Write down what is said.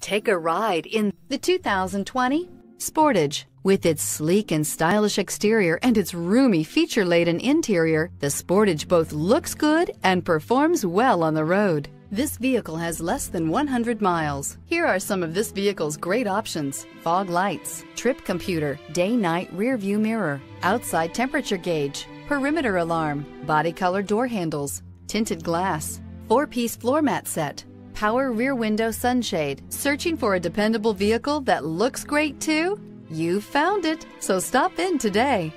Take a ride in the 2020 Sportage. With its sleek and stylish exterior and its roomy feature-laden interior, the Sportage both looks good and performs well on the road. This vehicle has less than 100 miles. Here are some of this vehicle's great options. Fog lights, trip computer, day-night rear view mirror, outside temperature gauge, perimeter alarm, body color door handles, tinted glass, four-piece floor mat set, power rear window sunshade. Searching for a dependable vehicle that looks great too? You found it, so stop in today.